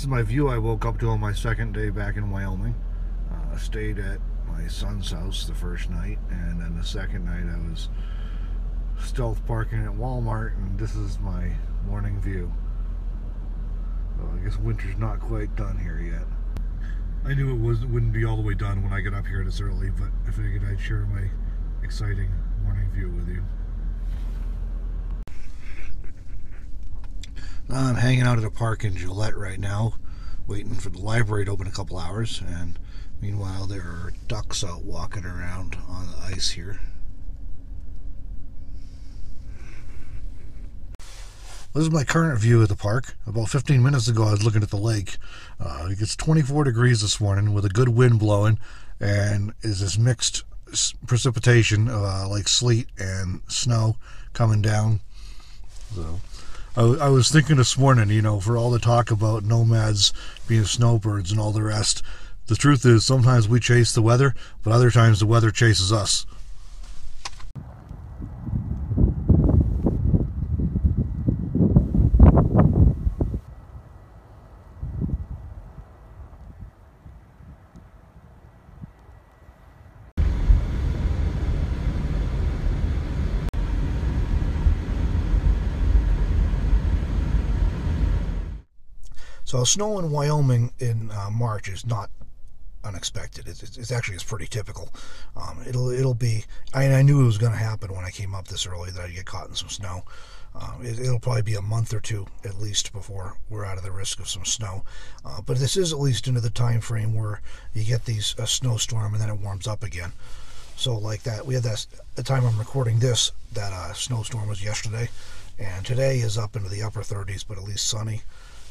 is my view I woke up to on my second day back in Wyoming. Uh, stayed at my son's house the first night, and then the second night I was stealth parking at Walmart, and this is my morning view. Well, I guess winter's not quite done here yet. I knew it was wouldn't be all the way done when I get up here this early, but I figured I'd share my exciting morning view with you. I'm hanging out at a park in Gillette right now, waiting for the library to open a couple hours, and meanwhile there are ducks out walking around on the ice here. This is my current view of the park. About 15 minutes ago, I was looking at the lake. Uh, it gets 24 degrees this morning with a good wind blowing, and is this mixed precipitation, uh, like sleet and snow, coming down. So, I, was thinking this morning, you know, for all the talk about nomads being snowbirds and all the rest, the truth is sometimes we chase the weather, but other times the weather chases us. So snow in Wyoming in uh, March is not unexpected. It's, it's, actually it's pretty typical. Um, it'll it'll be. I, I knew it was going to happen when I came up this early that I'd get caught in some snow. Uh, it, will probably be a month or two at least before we're out of the risk of some snow. Uh, but this is at least into the time frame where you get these a snowstorm and then it warms up again. So like that, we had that. The time I'm recording this, that uh, snowstorm was yesterday, and today is up into the upper 30s, but at least sunny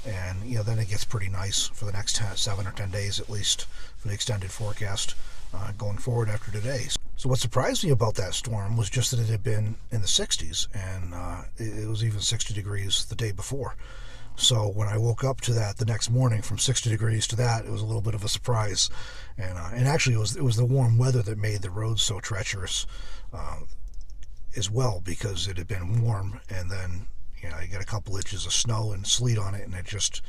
and you know then it gets pretty nice for the next 10, seven or ten days at least for the extended forecast uh, going forward after today. So what surprised me about that storm was just that it had been in the 60s and uh, it, was even 60 degrees the day before. So when I woke up to that the next morning, from 60 degrees to that, it was a little bit of a surprise, and uh, and actually it was it was the warm weather that made the roads so treacherous, uh, as well because it had been warm and then you know, you get a couple inches of snow and sleet on it, and it just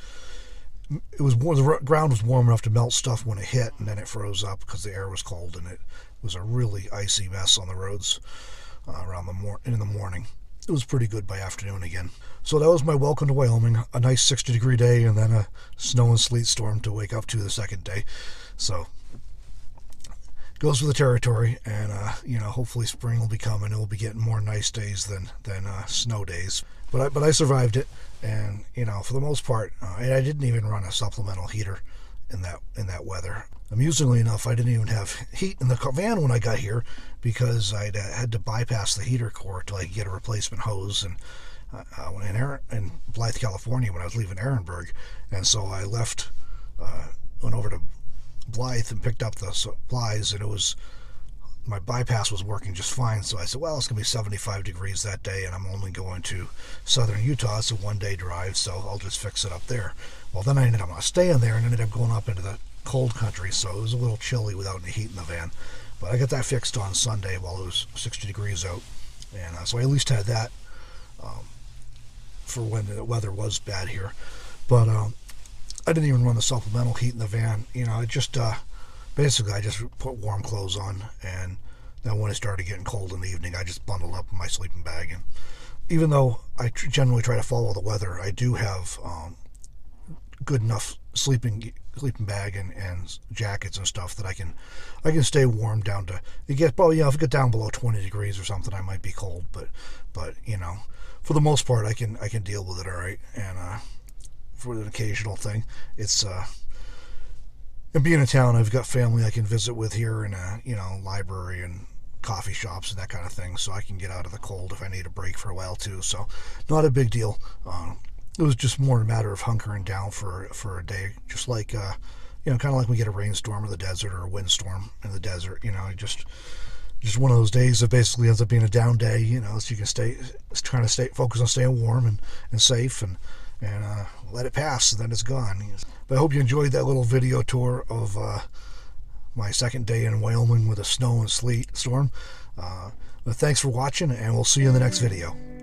it was the ground was warm enough to melt stuff when it hit, and then it froze up because the air was cold, and it was a really icy mess on the roads uh, around the mor- in the morning. It was pretty good by afternoon again. So that was my welcome to Wyoming. A nice 60 degree day, and then a snow and sleet storm to wake up to the second day. So goes with the territory, and uh, you know, hopefully spring will be coming. It will be getting more nice days than than uh, snow days. But I, but I survived it, and you know, for the most part, uh, and I didn't even run a supplemental heater in that in that weather. Amusingly enough, I didn't even have heat in the van when I got here because I uh, had to bypass the heater core to like get a replacement hose and. Uh, uh in, Aaron, in Blythe, California, when I was leaving Ehrenberg, and so I left, uh, went over to Blythe and picked up the supplies, and it was my bypass was working just fine. So I said, well, it's going to be 75 degrees that day, and I'm only going to southern Utah. It's a one day drive, so I'll just fix it up there. Well, then I ended up staying there and ended up going up into the cold country, so it was a little chilly without any heat in the van. But I got that fixed on Sunday while it was 60 degrees out, and uh, so I at least had that um, for when the weather was bad here. But um, I didn't even run the supplemental heat in the van. You know, I just uh, basically I just put warm clothes on, and then when it started getting cold in the evening, I just bundled up in my sleeping bag. And even though I generally try to follow the weather, I do have um, good enough sleeping sleeping bag and, and jackets and stuff that I can I can stay warm down to it gets probably you know if it get down below 20 degrees or something I might be cold but but you know for the most part I can I can deal with it all right and uh, for an occasional thing. It's uh, and being in town, I've got family I can visit with here, and a you know library and coffee shops and that kind of thing, so I can get out of the cold if I need a break for a while too. So not a big deal. Um, it was just more a matter of hunkering down for for a day, just like uh, you know, kind of like we get a rainstorm in the desert or a windstorm in the desert. You know, just just one of those days that basically ends up being a down day. You know, so you can stay trying to stay focus on staying warm and and safe and and uh, let it pass, and then it's gone. But I hope you enjoyed that little video tour of uh, my second day in Wyoming with a snow and sleet storm. Uh, but thanks for watching, and we'll see you in the next video.